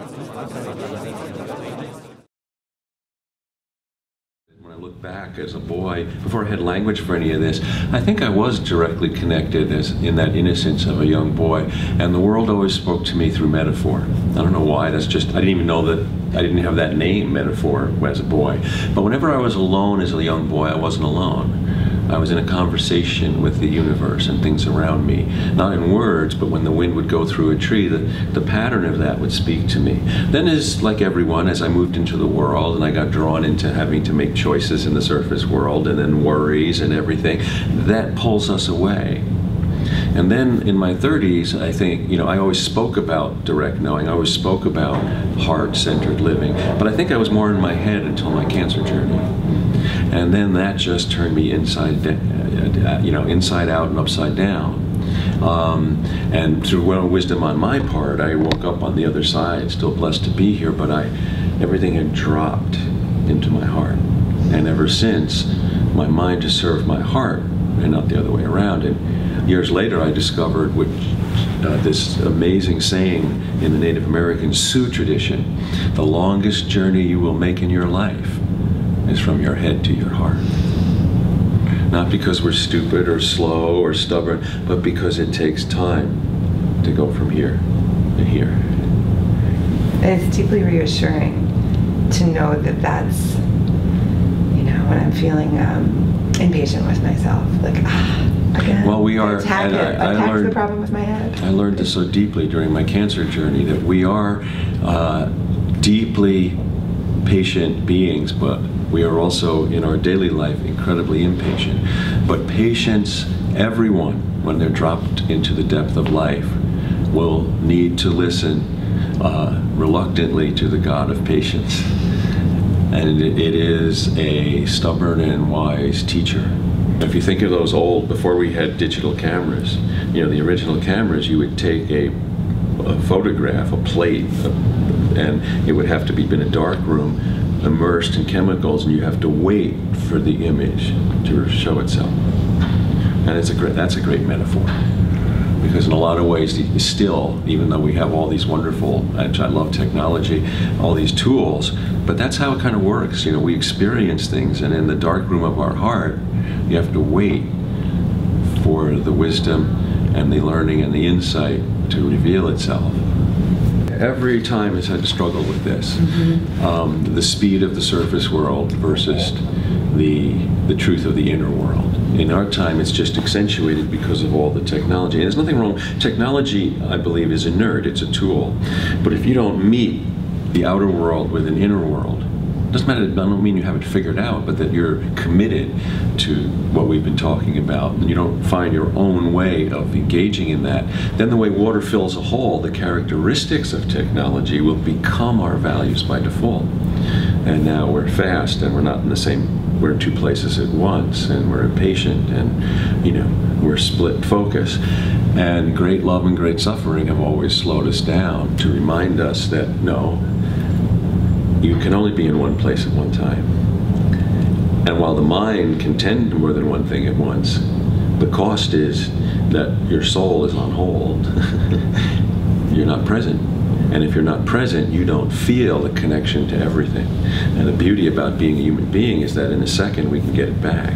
When I look back as a boy, before I had language for any of this, I think I was directly connected as in that innocence of a young boy, and the world always spoke to me through metaphor. I don't know why. That's just I didn't even know that I didn't have that name, metaphor, as a boy. But whenever I was alone as a young boy, I wasn't alone. I was in a conversation with the universe and things around me, not in words, but when the wind would go through a tree, the, the pattern of that would speak to me. Then, as like everyone, as I moved into the world and I got drawn into having to make choices in the surface world and then worries and everything, that pulls us away. And then in my 30s, I think, you know, I always spoke about direct knowing. I always spoke about heart centered living. But I think I was more in my head until my cancer journey. And then that just turned me inside, uh, you know, inside out and upside down. Um, and through well wisdom on my part, I woke up on the other side, still blessed to be here, but I, everything had dropped into my heart. And ever since, my mind has served my heart and not the other way around. And years later, I discovered which, uh, this amazing saying in the Native American Sioux tradition the longest journey you will make in your life is from your head to your heart. Not because we're stupid or slow or stubborn, but because it takes time to go from here to here. It's deeply reassuring to know that that's, you know, when I'm feeling um, impatient with myself, like, ah, again. Well, we are. Attack it. I, I attack learned, the problem with my head. I learned this so deeply during my cancer journey that we are uh, deeply patient beings, but we are also in our daily life incredibly impatient. But patience, everyone, when they're dropped into the depth of life, will need to listen uh, reluctantly to the God of patience. And it, is a stubborn and wise teacher. If you think of those old, before we had digital cameras, you know, the original cameras, you would take a, a photograph, a plate, a, and it would have to be in a dark room, immersed in chemicals, and you have to wait for the image to show itself. And it's a great, that's a great metaphor. Because in a lot of ways, still, even though we have all these wonderful, I love technology, all these tools, but that's how it kind of works. You know, we experience things, and in the dark room of our heart, you have to wait for the wisdom and the learning and the insight to reveal itself. Every time has had to struggle with this. Mm-hmm. Um, the speed of the surface world versus the, the truth of the inner world. In our time, it's just accentuated because of all the technology. And there's nothing wrong. Technology, I believe, is inert, it's a tool. But if you don't meet the outer world with an inner world, doesn't matter, I don't mean you have it figured out, but that you're committed to what we've been talking about, and you don't find your own way of engaging in that, then the way water fills a hole, the characteristics of technology will become our values by default. And now we're fast and we're not in the same, we're in two places at once, and we're impatient, and, you know, we're split focus. And great love and great suffering have always slowed us down to remind us that no, you can only be in one place at one time. And while the mind can tend to more than one thing at once, the cost is that your soul is on hold. you're not present. And if you're not present, you don't feel the connection to everything. And the beauty about being a human being is that in a second we can get it back.